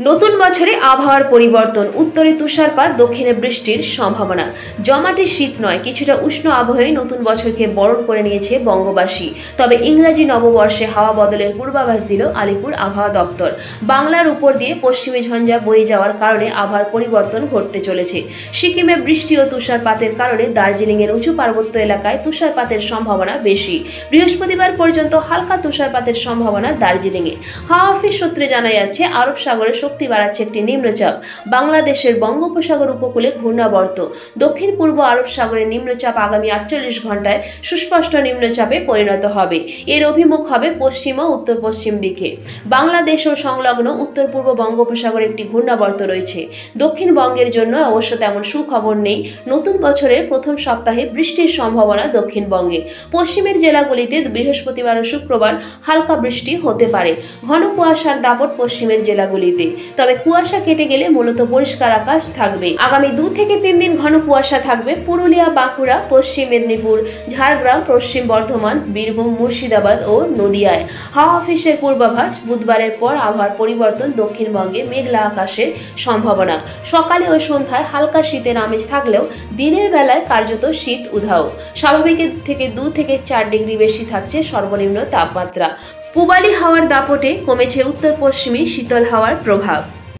নতুন বছরে আবহাওয়ার পরিবর্তন, উত্তরে তুষারপাত, দক্ষিণে বৃষ্টির সম্ভাবনা। জমাটে শীত নয়, কিছুটা উষ্ণ আবহাওয়াই নতুন বছরকে বরণ করে নিয়েছে বঙ্গবাসী। তবে ইংরাজি নববর্ষে হাওয়া বদলের পূর্বাভাস দিল আলিপুর আবহাওয়া দপ্তর। বাংলার উপর দিয়ে পশ্চিমী ঝঞ্ঝা বয়ে যাওয়ার কারণে আবহাওয়ার পরিবর্তন ঘটতে চলেছে। সিকিমে বৃষ্টি ও তুষারপাতের কারণে দার্জিলিংয়ের উঁচু পার্বত্য এলাকায় তুষারপাতের সম্ভাবনা বেশি। বৃহস্পতিবার পর্যন্ত হালকা তুষারপাতের সম্ভাবনা দার্জিলিংয়ে। হাওয়া অফিস সূত্রে জানা যাচ্ছে, আরব সাগরে শক্তি বাড়াচ্ছে একটি নিম্নচাপ। বাংলাদেশের বঙ্গোপসাগর উপকূলে ঘূর্ণাবর্ত। দক্ষিণ পূর্ব আরব সাগরের নিম্নচাপ আগামী আটচল্লিশ ঘন্টায় সুস্পষ্ট নিম্নচাপে পরিণত হবে। এর অভিমুখ হবে পশ্চিম ও উত্তর পশ্চিম দিকে। বাংলাদেশ ও সংলগ্ন উত্তর পূর্ব বঙ্গোপসাগরে একটি ঘূর্ণাবর্ত রয়েছে। দক্ষিণবঙ্গের জন্য অবশ্য তেমন সুখবর নেই। নতুন বছরের প্রথম সপ্তাহে বৃষ্টির সম্ভাবনা দক্ষিণবঙ্গে পশ্চিমের জেলাগুলিতে বৃহস্পতিবার ও শুক্রবার হালকা বৃষ্টি হতে পারে। ঘন কুয়াশার দাপট পশ্চিমের জেলাগুলিতে। তবে কুয়াশা কেটে গেলে মূলত পরিষ্কার আকাশ থাকবে। আগামী দু থেকে তিন দিন ঘন কুয়াশা থাকবে পুরুলিয়া, বাঁকুড়া, পশ্চিম মেদিনীপুর, ঝাড়গ্রাম, পশ্চিম বর্ধমান, বীরভূম, মুর্শিদাবাদ ও নদিয়ায়। হাওয়া অফিসের পূর্বাভাস, বুধবারের পর আবহাওয়ার পরিবর্তন দক্ষিণবঙ্গে মেঘলা আকাশের সম্ভাবনা। সকালে ও সন্ধ্যায় হালকা শীতের আমেজ থাকলেও দিনের বেলায় কার্যত শীত উধাও। স্বাভাবিকের থেকে দু থেকে চার ডিগ্রি বেশি থাকছে সর্বনিম্ন তাপমাত্রা। পূবালি হাওয়ার দাপটে কমেছে উত্তর পশ্চিমে শীতল হাওয়ার প্রভাব।